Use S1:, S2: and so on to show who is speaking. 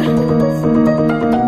S1: すごい